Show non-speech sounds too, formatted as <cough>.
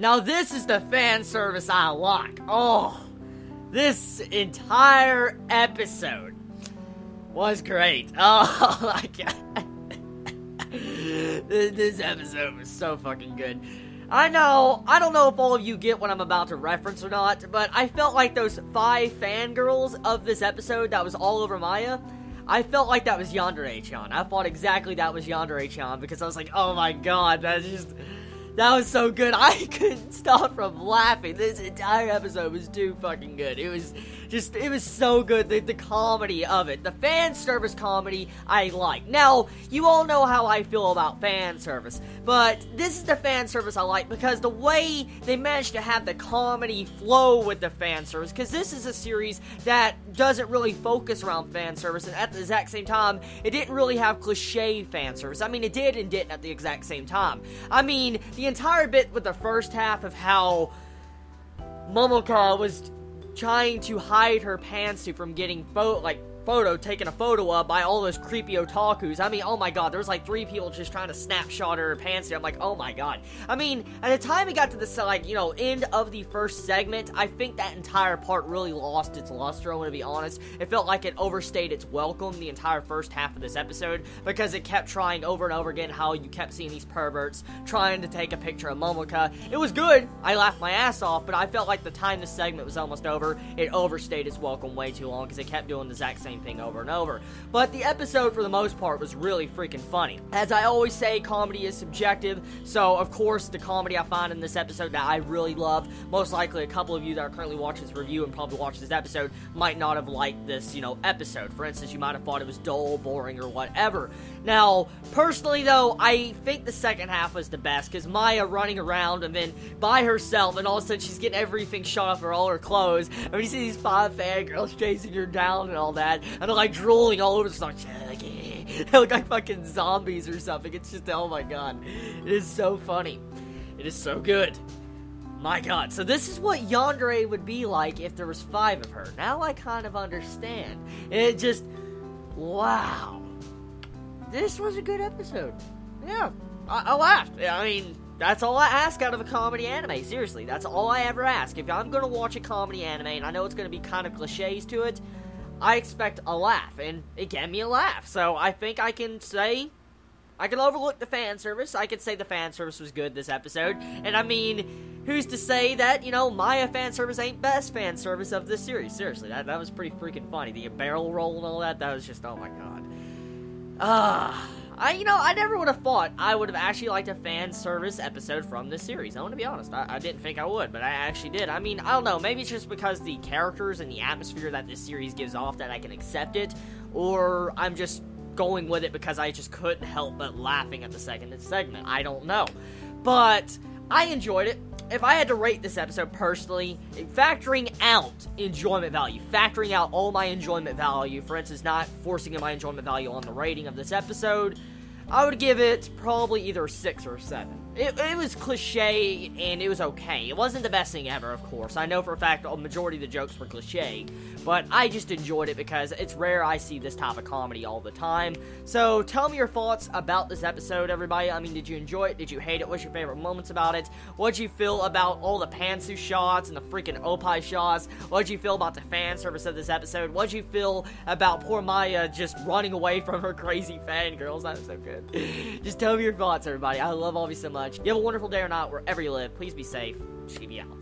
Now this is the fan service I like. Oh, this entire episode was great. <laughs> Oh my god. <laughs> this episode was so fucking good. I know, I don't know if all of you get what I'm about to reference or not, but I felt like those five fangirls of this episode that was all over Maya, I felt like that was Yandere-chan. I thought exactly that was Yandere-chan because I was like, oh my god, that's just... That was so good. <laughs> I couldn't stop from laughing. This entire episode was too fucking good. It was just, it was so good. The, the comedy of it. The fan service comedy I like. Now, you all know how I feel about fan service, but this is the fan service I like because the way they managed to have the comedy flow with the fan service, because this is a series that doesn't really focus around fan service, and at the exact same time, it didn't really have cliche fan service. I mean, it did and didn't at the exact same time. I mean, the entire bit with the first half of how Momoka was trying to hide her pantsuit from getting photo like photo taken a photo of by all those creepy otakus. I mean, oh my god, there was like three people just trying to snapshot her pants. I'm like, oh my god. I mean, at the time it got to the like, you know, end of the first segment, I think that entire part really lost its luster, I'm gonna be honest. It felt like it overstayed its welcome the entire first half of this episode because it kept trying over and over again how you kept seeing these perverts trying to take a picture of Momoka. It was good. I laughed my ass off, but I felt like the time this segment was almost over, it overstayed its welcome way too long because it kept doing the exact same thing over and over. But the episode, for the most part, was really freaking funny. As I always say, comedy is subjective, so of course, the comedy I find in this episode that I really love, most likely a couple of you that are currently watching this review and probably watching this episode might not have liked this, you know, episode. For instance, you might have thought it was dull, boring, or whatever. Now, personally, though, I think the second half was the best because Maya running around and then by herself, and all of a sudden she's getting everything shot off her, all her clothes. And you see these five fangirls <laughs> chasing her down and all that, and they're like drooling all over. It's like, they look like fucking zombies or something. It's just, oh my god. It is so funny. It is so good. My god. So this is what Yandere would be like if there was five of her. Now I kind of understand. It just, wow. This was a good episode. Yeah, I, I laughed. I mean, that's all I ask out of a comedy anime. Seriously, that's all I ever ask. If I'm gonna watch a comedy anime, and I know it's gonna be kind of cliches to it, I expect a laugh, and it gave me a laugh. So I think I can say I can overlook the fan service. I could say the fan service was good this episode. And I mean, who's to say that, you know, Maya fan service ain't best fan service of this series? Seriously, that, that was pretty freaking funny. The barrel roll and all that, that was just, oh my god. Ah. I, you know, I never would have thought I would have actually liked a fan service episode from this series. I want to be honest. I, I, didn't think I would, but I actually did. I mean, I don't know. Maybe it's just because the characters and the atmosphere that this series gives off that I can accept it, or I'm just going with it because I just couldn't help but laughing at the second segment. I don't know. But I enjoyed it if I had to rate this episode personally, factoring out enjoyment value, factoring out all my enjoyment value, for instance, not forcing my enjoyment value on the rating of this episode, I would give it probably either 6 or 7. It, it, was cliche and it was okay. It wasn't the best thing ever, of course. I know for a fact a majority of the jokes were cliche, but I just enjoyed it because it's rare I see this type of comedy all the time. So tell me your thoughts about this episode, everybody. I mean, did you enjoy it? Did you hate it? What's your favorite moments about it? What'd you feel about all the pantsu shots and the freaking oppai shots? What'd you feel about the fan service of this episode? What'd you feel about poor Maya just running away from her crazy fangirls? That was so good. <laughs> just tell me your thoughts, everybody. I love all of you so much much. You have a wonderful day or not, wherever you live. Please be safe. Chibi out.